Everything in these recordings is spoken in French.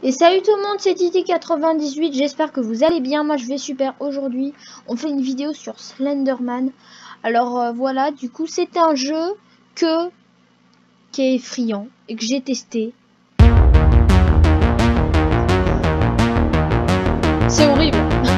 Et salut tout le monde, c'est Titi98, j'espère que vous allez bien, moi je vais super. Aujourd'hui, on fait une vidéo sur Slenderman. Alors euh, voilà, du coup, c'est un jeu que qui est effrayant et que j'ai testé. C'est horrible.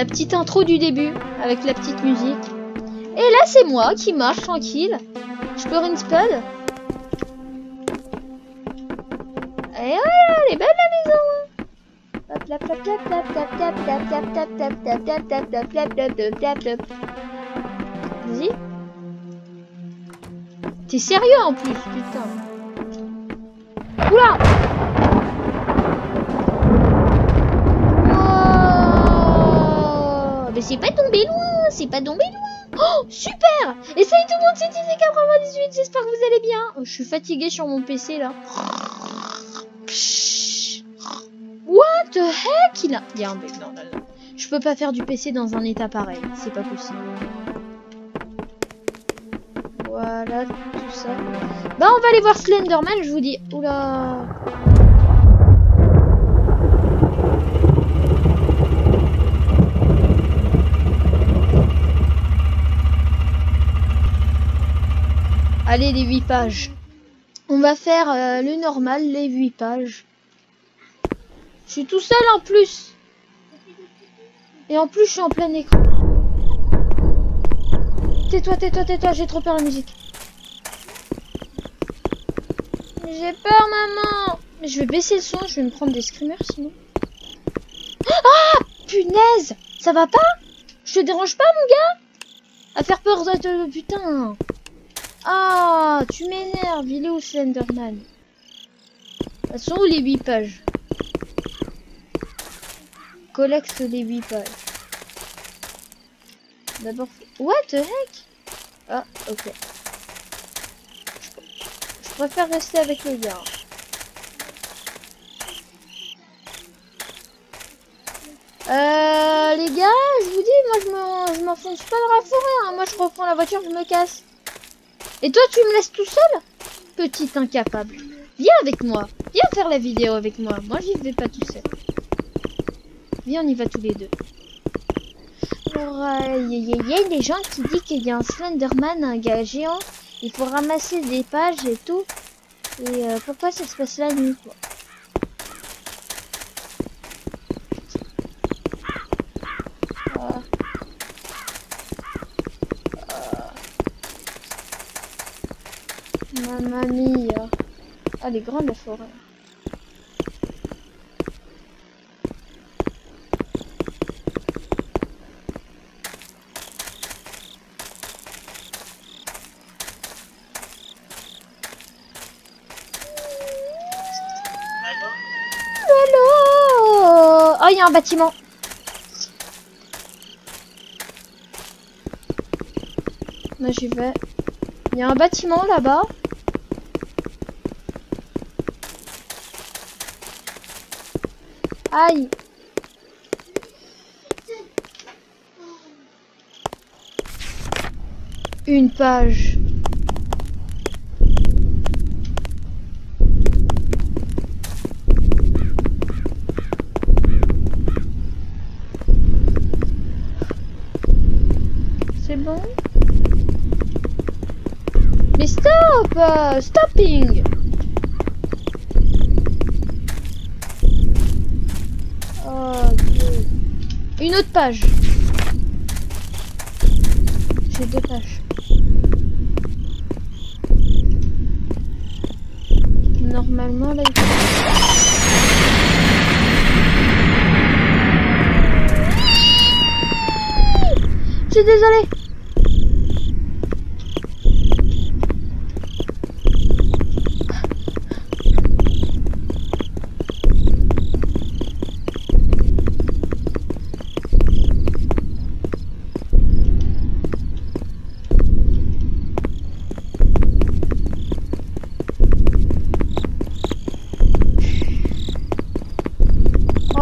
la petite intro du début avec la petite musique. Et là, c'est moi qui marche tranquille. Je peux une spade. Et voilà, elle est belle la maison. Vas-y. T'es sérieux en plus, putain. Oula mais c'est pas tombé loin, c'est pas tombé loin. Oh, super Et salut tout le monde, c'est TC98, j'espère que vous allez bien. Oh, je suis fatiguée sur mon PC là. What the heck? Il a... Il y a un non, non, non. Je peux pas faire du PC dans un état pareil, c'est pas possible. Voilà, tout ça. Bah, on va aller voir Slenderman, je vous dis. Oula Allez, les 8 pages. On va faire euh, le normal, les 8 pages. Je suis tout seul en plus. Et en plus, je suis en plein écran. Tais-toi, tais-toi, tais-toi, j'ai trop peur la musique. J'ai peur, maman. Mais je vais baisser le son, je vais me prendre des screamers sinon. Ah Punaise Ça va pas? Je te dérange pas, mon gars? À faire peur de... Putain ah, tu m'énerves, il est où Slenderman? Elles sont les 8 pages? Collecte les 8 pages. D'abord... What the heck? Ah, ok. Je préfère rester avec le gars. Euh, les gars, je vous dis, moi je m'enfonce pas dans la forêt. hein. Moi je reprends la voiture, je me casse. Et toi, tu me laisses tout seul Petit incapable. Viens avec moi. Viens faire la vidéo avec moi. Moi, j'y vais pas tout seul. Viens, on y va tous les deux. Alors, il y, y- a des gens qui disent qu'il y a un Slenderman, un gars géant. Il faut ramasser des pages et tout. Et euh, pourquoi ça se passe la nuit, Mamma mia. Ah, elle est grande la forêt. Oh, il y a un bâtiment. Là, j'y vais. Il y a un bâtiment là-bas. Aïe. Une page. C'est bon? Mais stop euh, Stopping Oh. Une autre page. J'ai deux pages. Normalement, là, il.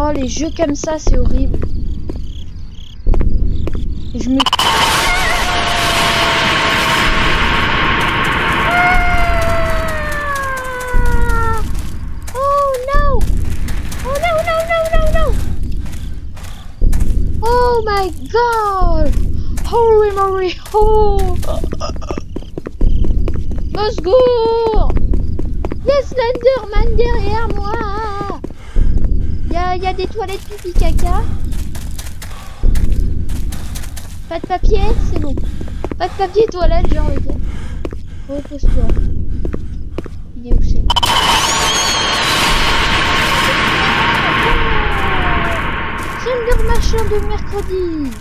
Oh, les jeux comme ça, c'est horrible. Je me... Ah Oh no. Oh no, no, no, no, no. Oh my god. Holy moly. Oh. Mosgour Yes, Slenderman derrière moi Il y y a des toilettes pipi caca Pas de papier C'est bon. Pas de papier toilette, j'ai envie de. Repose-toi. Il est où c'est Slenderman de mercredi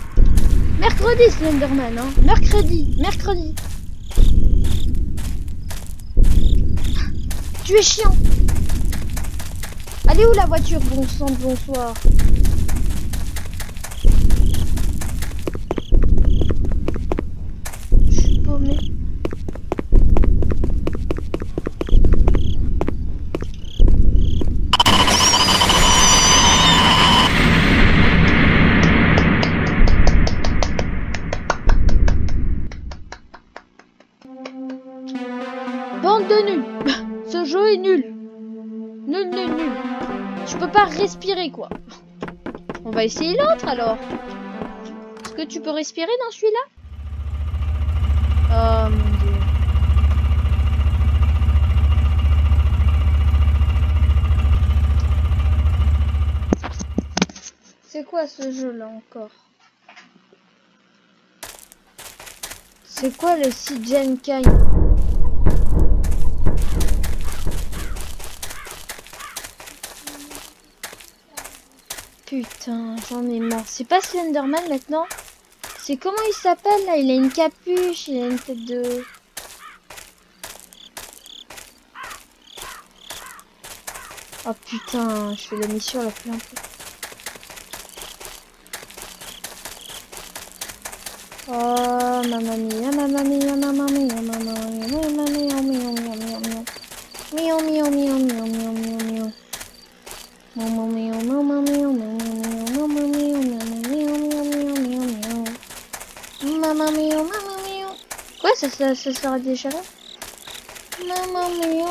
Mercredi Slenderman, hein Mercredi, mercredi Tu es chiant Allez où la voiture, bon sang, bonsoir Je suis. Bande de nuls Ce jeu est nul. Nul, nul, nul Je peux pas respirer, quoi. On va essayer l'autre, alors. Est-ce que tu peux respirer dans celui-là? Oh, mon Dieu. C'est quoi ce jeu-là, encore? C'est quoi le Sigen Kai? Putain, j'en ai marre. C'est pas Slenderman maintenant C'est comment il s'appelle là Il a une capuche, il a une tête de... Oh putain, je fais la mission la plus peu. Oh, mamma mia, mamma mia, mamma mia, mamma mia, mamma mia, mia, mia, mia, mia. Mia, mia, mia, mia, mia, mia, mia, mia, mia. Mia, mia. Quoi, ça, ça, ça s'arrête déjà là Mamma mia.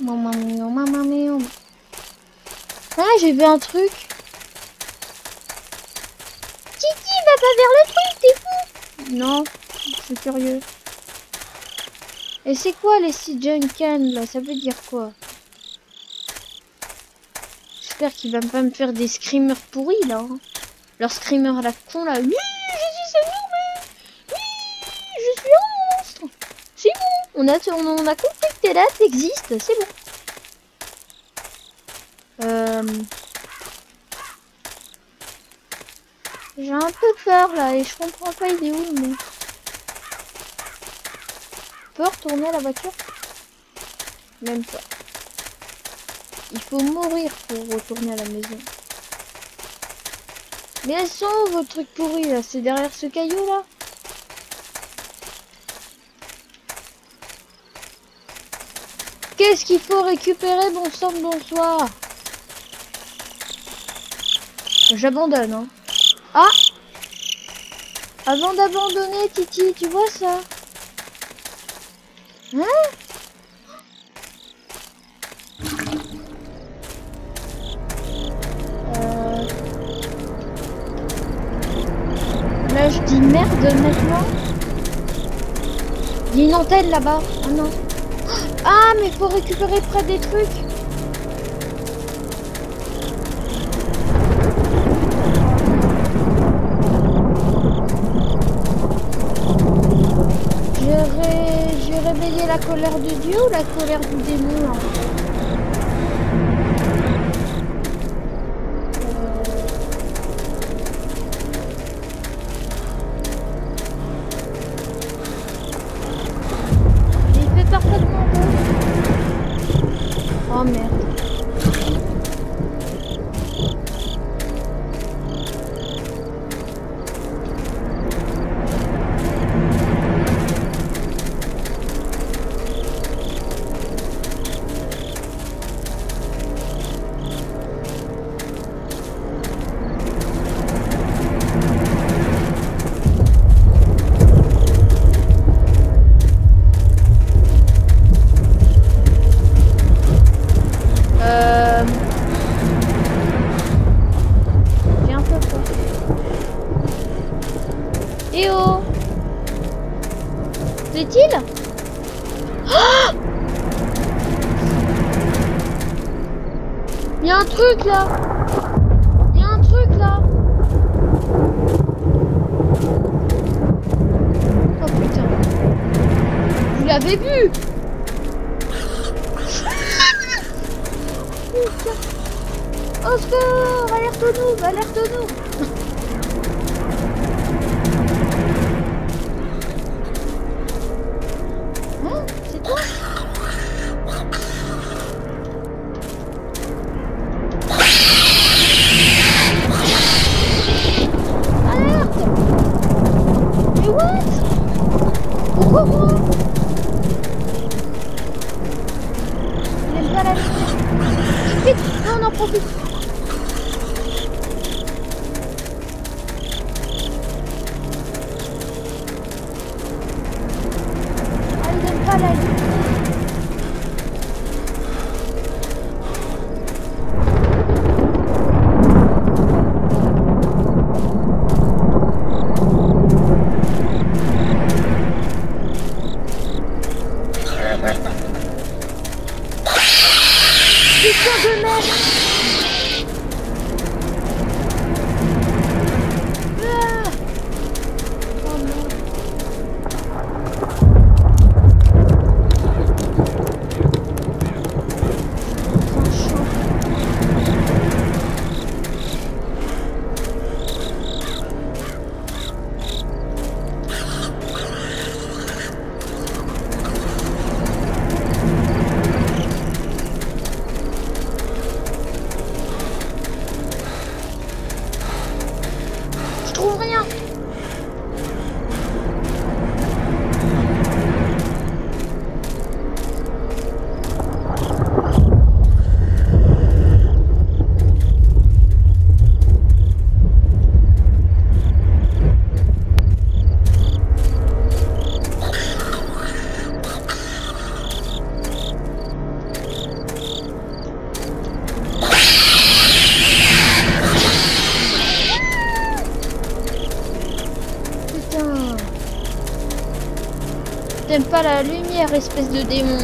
Mamma mia, mamma mia. Ah, j'ai vu un truc. Titi, va pas vers le truc, t'es fou Non, je suis curieux. Et c'est quoi les six Junkan là? Ça veut dire quoi? J'espère qu'il va pas me faire des screamers pourris là. hein. Leur screamer à la con là. Oui, je suis énorme. Oui, je suis un monstre. C'est bon. On a, on a compris que t'es là, t'existes. C'est bon. Euh... J'ai un peu peur là et je comprends pas il est où le monstre. On peut retourner à la voiture? Même pas. Il faut mourir pour retourner à la maison. Mais elles sont où vos trucs là? C'est derrière ce caillou là? Qu'est-ce qu'il faut récupérer bon sang bonsoir? J'abandonne hein. Ah! Avant d'abandonner Titi, tu vois ça? Hein? Je dis merde maintenant. Il y a une antenne là-bas. Ah non. Ah, mais faut récupérer près des trucs. J'ai ré- j'ai réveillé la colère de Dieu ou la colère du démon Plaît-il Il y a un truc là. Il y a un truc là. Oh putain. Vous l'avez vu Au secours Alerte-nous Alerte-nous la lumière, espèce de démon.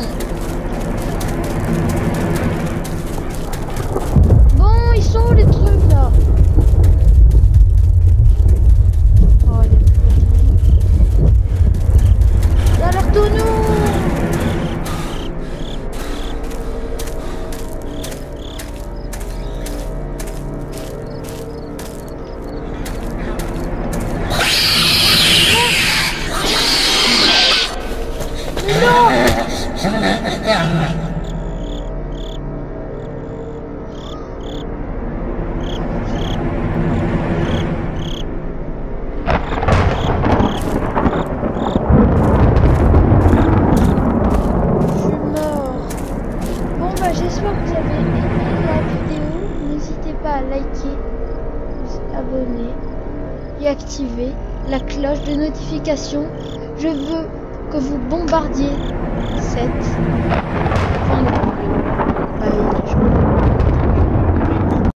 La cloche de notification. Je veux que vous bombardiez cette